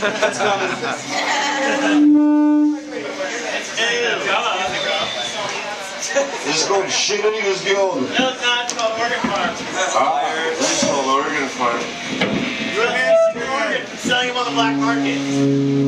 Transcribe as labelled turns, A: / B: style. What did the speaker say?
A: That's
B: Let's
C: This is called Shitting is Gold.
D: No, it's not. It's called Oregon Farm.
C: Ah, this is called Oregon Farm.
D: You're a man selling them on the black market.